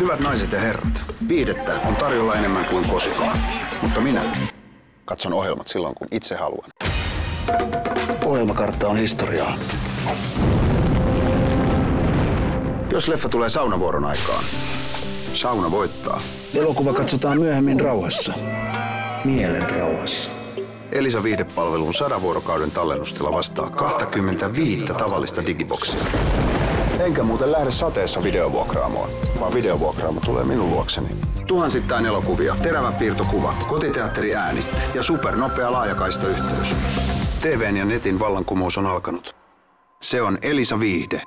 Hyvät naiset ja herrat, viidettä on tarjolla enemmän kuin koskaan. Mutta minä katson ohjelmat silloin, kun itse haluan. Ohjelmakartta on historiaa. Jos leffa tulee saunavuoron aikaan, sauna voittaa. Elokuva katsotaan myöhemmin rauhassa. Mielen rauhassa. Elisa viihdepalvelun 100 vuorokauden tallennustila vastaa 25 tavallista digiboksia. Enkä muuten lähde sateessa videovuokraamoon, vaan videovuokraamo tulee minun luokseni. Tuhansittain elokuvia, terävä piirtokuva, kotiteatteri ääni ja supernopea laajakaista yhteys. TVn ja netin vallankumous on alkanut. Se on Elisa Viihde.